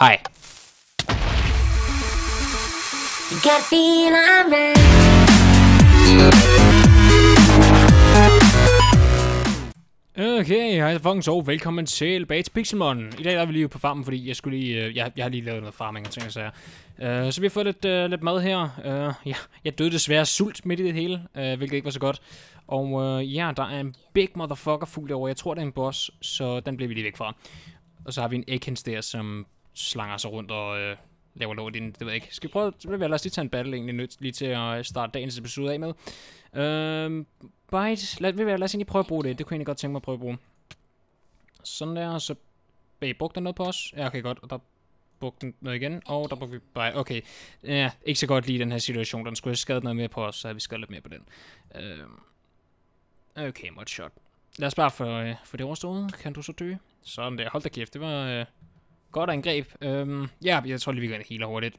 Hej. Got feel I'm Okay, hej folkens og velkommen tilbage til Pixelmon. I dag er vi lige på farmen, fordi jeg skulle lige, øh, jeg, jeg har lige lavet noget farming og ting og sager. Uh, så vi har fået lidt, uh, lidt mad her. Uh, ja, jeg døde desværre sult midt i det hele, uh, hvilket ikke var så godt. Og uh, ja, der er en big motherfucker fugl derovre. Jeg tror, det er en boss, så den bliver vi lige væk fra. Og så har vi en egghen's der, som slanger sig rundt og øh, laver lort inden, Det ved jeg ikke. Skal vi prøve, så vil jeg lad os lige tage en battle egentlig nødt lige til at øh, starte dagens episode af med. Uh, Bite. Lad, lad, lad os egentlig prøve at bruge det. Det kunne jeg egentlig godt tænke mig at prøve at bruge. Sådan der, så... Bag, brugte den noget på os? Ja, okay, godt. Og der brugte den noget igen. Og der brugte vi bare, Okay. Ja, ikke så godt lige den her situation. Den skulle have skadet noget mere på os, så havde vi skadet lidt mere på den. Uh, okay, mod shot. Lad os bare få, øh, få det overstået. Kan du så dø? Sådan der. Hold da kæft, det var øh, godt angreb. Øhm, ja, jeg tror lige, vi går det helt hurtigt.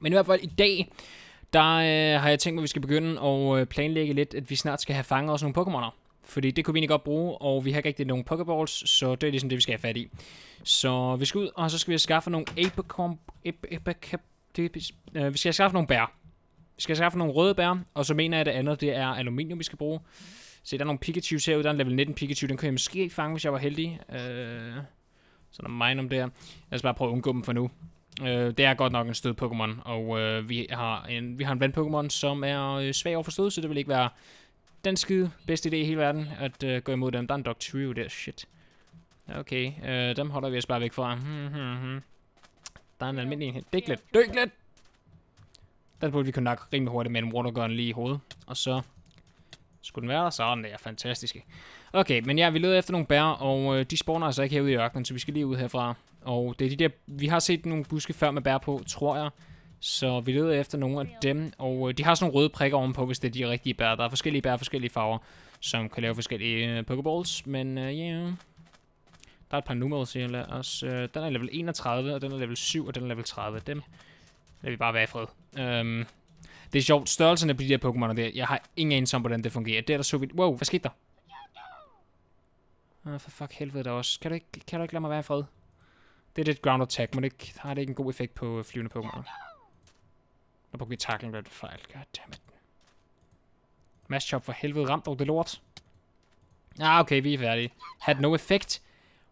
Men i hvert fald i dag, der øh, har jeg tænkt mig, at vi skal begynde at øh, planlægge lidt, at vi snart skal have fanget os nogle Pokémoner. Fordi det kunne vi egentlig godt bruge, og vi har ikke rigtig nogen Pokéballs, så det er ligesom det, vi skal have fat i. Så vi skal ud, og så skal vi skaffe nogle Apecorn... Øh, vi skal skaffe nogle bær. Vi skal skaffe nogle røde bær, og så mener jeg, at det andet, det er aluminium, vi skal bruge. Se, der er nogle Pikachu's herude, der er en level 19 Pikachu, den kunne jeg måske fange, hvis jeg var heldig. Øh, så der er mine om der. Lad os bare prøve at undgå dem for nu. Øh, det er godt nok en stød Pokémon, og øh, vi, har en, vi har en vand Pokémon, som er øh, svag over for stød, så det vil ikke være den skide bedste idé i hele verden, at øh, gå imod dem. Der er en Doctrio der, shit. Okay, øh, dem holder vi os bare væk fra. Hmm, hmm, hmm. Der er en almindelig enhed. Diglet, Diglet! Den burde vi kunne nok rimelig hurtigt med en watergun lige i hovedet. Og så skulle den være der, sådan der, fantastiske. Okay, men ja, vi leder efter nogle bær, og øh, de spawner altså ikke herude i ørkenen, så vi skal lige ud herfra. Og det er de der, vi har set nogle buske før med bær på, tror jeg. Så vi leder efter nogle af dem, og øh, de har sådan nogle røde prikker ovenpå, hvis det er de rigtige bær. Der er forskellige bær, forskellige farver, som kan lave forskellige øh, pokeballs, men øh. Yeah. Der er et par numre, her. Lad os, øh, den er level 31, og den er level 7, og den er level 30. Dem lader vi bare være i fred. Um, det er sjovt, størrelserne på de der Pokémoner der, jeg har ingen anelse om, hvordan det fungerer. Det er der så vidt... Wow, hvad skete der? Ah, for fuck helvede der også. Kan du, ikke, kan du ikke lade mig være i fred? Det er lidt ground attack, men det har det ikke en god effekt på øh, flyvende Pokémon. Der brugte vi tackling lidt fejl. Goddammit. Mass chop for helvede ramt over det lort. Ah, okay, vi er færdige. Had no effect.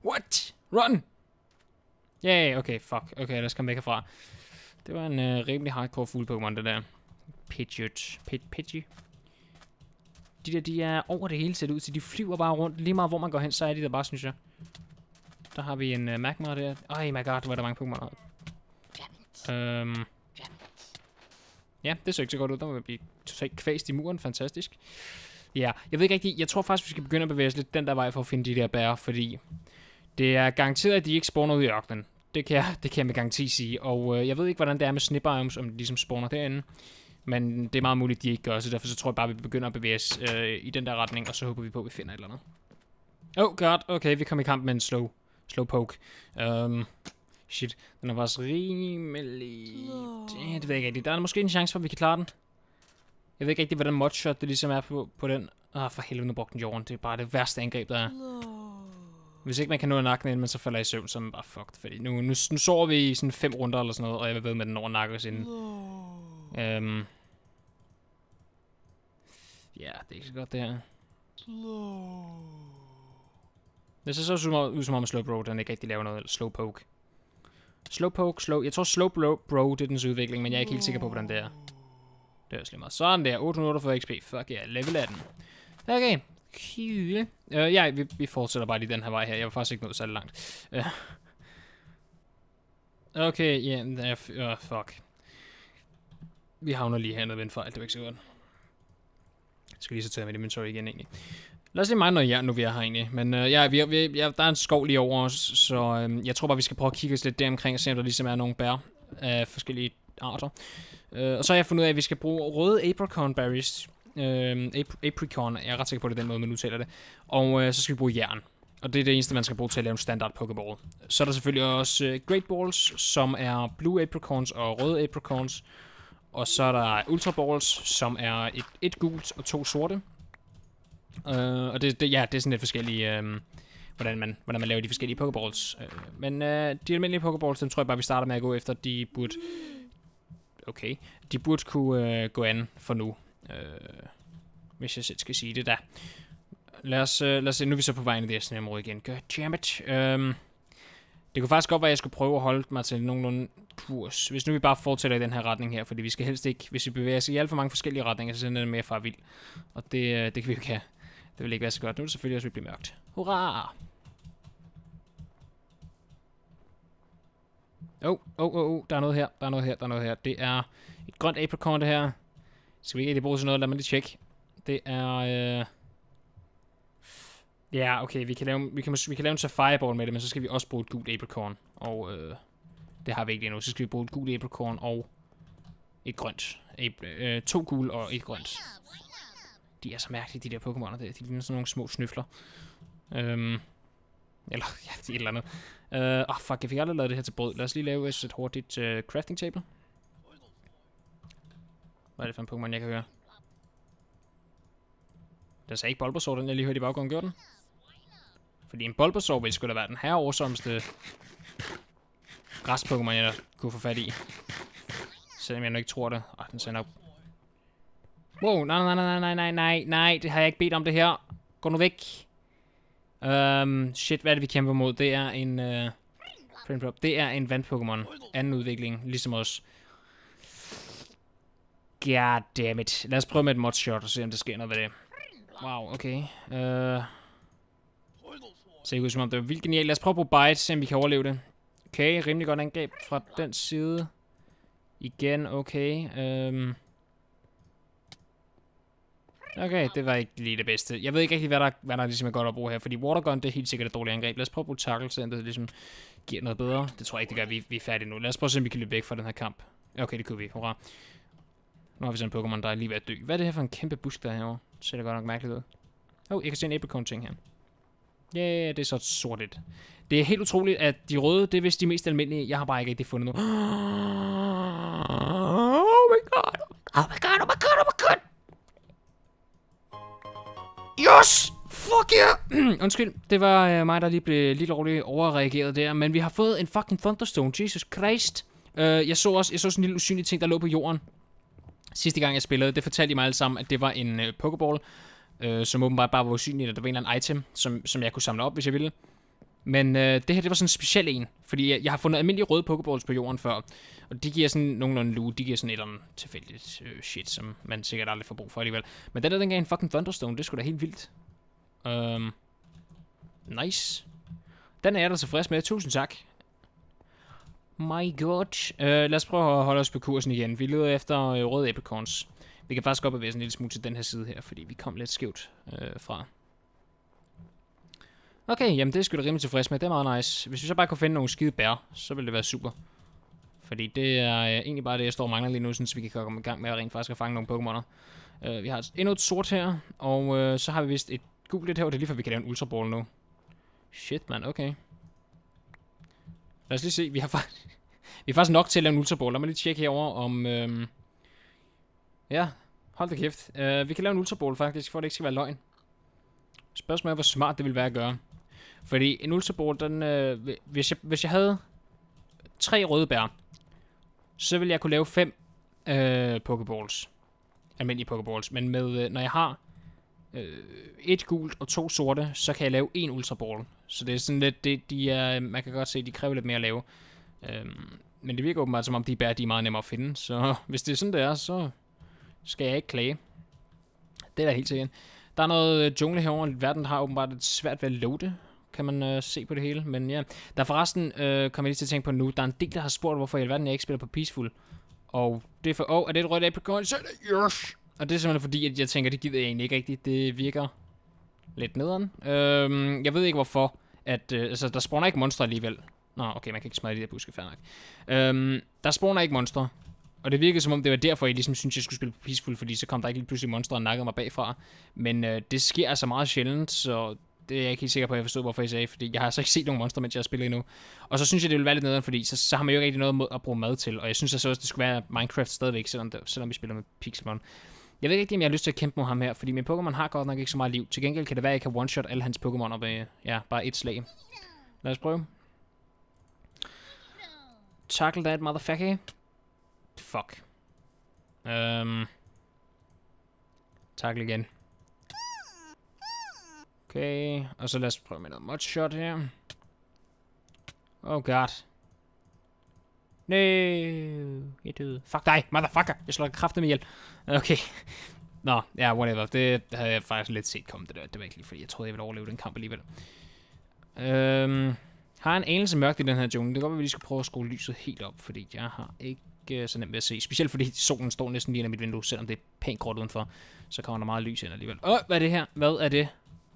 What? Run! Yeah, okay, fuck. Okay, lad os komme væk herfra. Det var en uh, rimelig hardcore fugl Pokémon, det der. Pidgeot. Pid Pidgey. De der, de er over det hele set ud til. De flyver bare rundt. Lige meget hvor man går hen, så er de der bare, synes jeg. Der har vi en øh, uh, magma der. Ej, my god, hvor er der mange Pokémon. Øhm. Ja, det så ikke så godt ud. Der må vi blive totalt kvæst i muren. Fantastisk. Ja, jeg ved ikke rigtig. Jeg tror faktisk, vi skal begynde at bevæge os lidt den der vej for at finde de der bær, fordi det er garanteret, at de ikke spawner ud i ørkenen. Det kan jeg, det kan jeg med garanti sige. Og øh, jeg ved ikke, hvordan det er med snibiomes, om de ligesom spawner derinde. Men det er meget muligt, at de ikke gør, så derfor så tror jeg bare, at vi begynder at bevæge os øh, i den der retning, og så håber vi på, at vi finder et eller andet. Oh god, okay, vi kom i kamp med en slow, slow poke. Um, shit, den er faktisk rimelig... Det, det ved jeg ikke rigtigt. Der er måske en chance for, at vi kan klare den. Jeg ved ikke rigtig, hvordan modshot det ligesom er på, på den. Ah, for helvede, nu brugte den jorden. Det er bare det værste angreb, der er. Hvis ikke man kan nå nakken ind, men så falder i søvn, så er man bare fucked. Fordi nu, nu, nu sover vi i sådan fem runder eller sådan noget, og jeg vil ved med den over nakken os inden. Øhm. Ja, det er ikke så godt det her. Det ser så ud som om Slowbro, den ikke rigtig laver noget, eller Slowpoke. Slowpoke, slow... Jeg tror Slowbro, bro, det er dens udvikling, men jeg er ikke helt sikker på, hvordan det er. Det er også lige meget. Sådan der, 848 XP. Fuck ja, yeah, level 18. Okay, cool. Uh, ja, vi, vi fortsætter bare lige den her vej her. Jeg var faktisk ikke nået så langt. Uh. Okay, ja, yeah, uh, fuck. Vi havner lige hernede ved en fejl, det var ikke så godt. Jeg skal lige så tage med inventory igen egentlig. Lad os lige mine noget jern, nu vi er her egentlig. Men øh, ja, vi, vi, ja, der er en skov lige over os, så øh, jeg tror bare, vi skal prøve at kigge os lidt deromkring og se, om der ligesom er nogle bær af forskellige arter. Øh, og så har jeg fundet ud af, at vi skal bruge røde apricot berries. Øh, ap apricot, jeg er ret sikker på, det er den måde, man udtaler det. Og øh, så skal vi bruge jern. Og det er det eneste, man skal bruge til at lave en standard pokeball. Så er der selvfølgelig også øh, Great Balls, som er blue apricorns og røde apricorns. Og så er der Ultra Balls, som er et, et gult og to sorte. Uh, og det, det, ja, det er sådan lidt forskellige um, hvordan man, hvordan man laver de forskellige pokeballs. Øh, men øh, de almindelige pokeballs, dem tror jeg bare, vi starter med at gå efter. De burde... Okay. De burde kunne øh, gå an for nu. Øh, hvis jeg selv skal sige det der. Lad os, øh, lad os se, nu er vi så på vej ind i det her område igen. Goddammit. Øhm, det kunne faktisk godt være, at jeg skulle prøve at holde mig til nogenlunde kurs. Hvis nu vi bare fortsætter i den her retning her, fordi vi skal helst ikke, hvis vi bevæger os i alt for mange forskellige retninger, så er det mere far vild. Og det, øh, det kan vi jo ikke have. Det vil ikke være så godt. Nu er det selvfølgelig også at vi bliver mørkt. Hurra! Oh, oh, oh, oh, der er noget her, der er noget her, der er noget her. Det er et grønt apricot, det her. Skal vi ikke egentlig bruge til noget? Lad mig lige tjekke. Det er... Øh... Ja, okay, vi kan, lave, vi, kan, vi kan lave en fireball med det, men så skal vi også bruge et gult apricorn. Og øh, det har vi ikke endnu. Så skal vi bruge et gult apricorn og et grønt. Ab øh, to gule og et grønt. De er så mærkelige, de der Pokémoner der. De ligner sådan nogle små snøfler. Øhm, eller, ja, det er et eller andet. Øh, oh, fuck, jeg fik aldrig lavet det her til brød. Lad os lige lave et hurtigt øh, crafting table. Hvad er det for en Pokémon, jeg kan høre? Der sagde ikke Bulbasaur, den jeg lige hørte i baggrunden, gjorde den? Fordi en Bulbasaur ville skulle da være den her årsomste græs-Pokémon, jeg kunne få fat i. Selvom jeg nu ikke tror det. Ej, den sender op. Wow, nej, nej, nej, nej, nej, nej, nej, det har jeg ikke bedt om det her. Gå nu væk. Um, shit, hvad er det, vi kæmper mod? Det er en... Uh, det er en vand-Pokémon. Anden udvikling, ligesom os. God damn it. Lad os prøve med et mod shot og se, om der sker noget ved det. Wow, okay. Uh, Se ud som om det var vildt genialt. Lad os prøve på bite, se om vi kan overleve det. Okay, rimelig godt angreb fra den side. Igen, okay. Um, okay, det var ikke lige det bedste. Jeg ved ikke rigtig, hvad der, hvad der ligesom er godt at bruge her, fordi Watergun, det er helt sikkert et dårligt angreb. Lad os prøve at bruge Tackle, så det ligesom giver noget bedre. Det tror jeg ikke, det gør. Vi, vi er færdige nu. Lad os prøve at se, om vi kan løbe væk fra den her kamp. Okay, det kunne vi. Hurra. Nu har vi sådan en Pokémon, der er lige ved at dø. Hvad er det her for en kæmpe busk, der er herovre? Det ser da godt nok mærkeligt ud. Åh, oh, jeg kan se en apricot-ting her. Ja, yeah, det er så sortet. Det er helt utroligt, at de røde, det er vist de mest almindelige. Jeg har bare ikke rigtig fundet noget. Oh my god. Oh my god, oh my god, oh my god. Yes! Fuck yeah! Undskyld, det var uh, mig, der lige blev lidt roligt overreageret der. Men vi har fået en fucking Thunderstone. Jesus Christ. Uh, jeg så også jeg så sådan en lille usynlig ting, der lå på jorden. Sidste gang jeg spillede, det fortalte de mig alle sammen, at det var en uh, Pokeball, øh, som åbenbart bare var usynlig, og der var en eller anden item, som, som jeg kunne samle op, hvis jeg ville. Men øh, det her, det var sådan en speciel en, fordi jeg, jeg har fundet almindelige røde Pokeballs på jorden før, og de giver sådan nogenlunde loot, de giver sådan et eller andet tilfældigt øh, shit, som man sikkert aldrig får brug for alligevel. Men den der, den gav en fucking Thunderstone, det skulle da helt vildt. Um, nice. Den er jeg da tilfreds med, tusind tak. My god. Uh, lad os prøve at holde os på kursen igen. Vi leder efter uh, røde apricorns. Vi kan faktisk godt bevæge os en lille smule til den her side her, fordi vi kom lidt skævt uh, fra. Okay, jamen det er sgu da rimelig tilfreds med. Det er meget nice. Hvis vi så bare kunne finde nogle skide bær, så ville det være super. Fordi det er uh, egentlig bare det, jeg står og mangler lige nu, så vi kan komme i gang med at rent faktisk at fange nogle Pokémoner. Uh, vi har endnu et sort her, og uh, så har vi vist et gult lidt her, og det er lige for, vi kan lave en Ultra Ball nu. Shit, man, okay. Lad os lige se. Vi har faktisk, vi har faktisk nok til at lave en ultraball. Lad mig lige tjekke herover om... Øhm... Ja, hold da kæft. Uh, vi kan lave en ultraball faktisk, for at det ikke skal være løgn. Spørgsmålet er, hvor smart det vil være at gøre. Fordi en ultraball, den... Øh, hvis, jeg, hvis jeg havde tre røde bær, så ville jeg kunne lave fem øh, pokeballs. Almindelige pokeballs. Men med, øh, når jeg har øh, et gult og to sorte, så kan jeg lave en ultraball. Så det er sådan lidt, det, de er, man kan godt se, de kræver lidt mere at lave. Øhm, men det virker åbenbart, som om de bær, de er meget nemmere at finde. Så hvis det er sådan, det er, så skal jeg ikke klage. Det er da helt sikkert. Der er noget øh, jungle herovre. Verden har åbenbart et svært ved at loade, kan man øh, se på det hele. Men ja, der er forresten, øh, kommer jeg lige til at tænke på nu, der er en del, der har spurgt, hvorfor i alverden jeg ikke spiller på Peaceful. Og det er for, åh, oh, er det et rødt apricot? Det, yes! Og det er simpelthen fordi, at jeg tænker, det gider jeg egentlig ikke rigtigt. Det virker lidt nederen. Øhm, jeg ved ikke hvorfor, at øh, altså, der spawner ikke monstre alligevel. Nå, okay, man kan ikke smadre de der buske, fair nok. Øhm, der spawner ikke monstre. Og det virkede som om, det var derfor, jeg ligesom synes, jeg skulle spille på Peaceful, fordi så kom der ikke lige pludselig monstre og nakkede mig bagfra. Men øh, det sker altså meget sjældent, så det er jeg ikke helt sikker på, at jeg forstod, hvorfor I sagde, fordi jeg har altså ikke set nogen monster, mens jeg har spillet endnu. Og så synes jeg, det ville være lidt nederen, fordi så, så har man jo ikke rigtig noget at bruge mad til, og jeg synes altså også, det skulle være Minecraft stadigvæk, selvom, det, selvom vi spiller med Pixelmon. Jeg ved ikke, om jeg har lyst til at kæmpe mod ham her, fordi min Pokémon har godt nok ikke så meget liv. Til gengæld kan det være, at jeg kan one-shot alle hans Pokémoner med ja, bare et slag. Lad os prøve. Tackle that motherfucker. Fuck. Øhm. Tackle igen. Okay, og så lad os prøve med noget mudshot her. Oh god. Nej, jeg døde. Fuck dig, motherfucker. Jeg slår kraften med ihjel. Okay. Nå, ja, whatever. Det havde jeg faktisk lidt set komme, det der. Det var ikke lige, fordi jeg troede, jeg ville overleve den kamp alligevel. Øhm, har en anelse mørkt i den her jungle. Det kan godt være, at vi lige skal prøve at skrue lyset helt op, fordi jeg har ikke øh, så nemt ved at se. Specielt fordi solen står næsten lige under mit vindue, selvom det er pænt gråt udenfor. Så kommer der meget lys ind alligevel. Åh, hvad er det her? Hvad er det?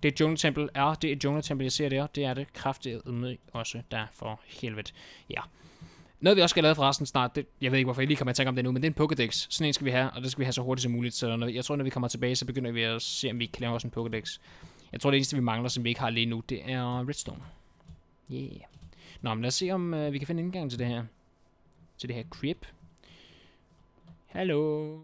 Det er jungle temple. Ja, det er jungle temple, jeg ser det her. Det er det kraftigt med også der for helvede. Ja. Noget vi også skal lave forresten snart, det, jeg ved ikke hvorfor jeg lige kommer til at tænke om det nu, men det er en Pokédex. Sådan en skal vi have, og det skal vi have så hurtigt som muligt. Så når, jeg tror, når vi kommer tilbage, så begynder vi at se, om vi kan lave også en Pokédex. Jeg tror, det eneste, vi mangler, som vi ikke har lige nu, det er Redstone. Yeah. Nå, men lad os se, om uh, vi kan finde indgang til det her. Til det her crib. Hallo.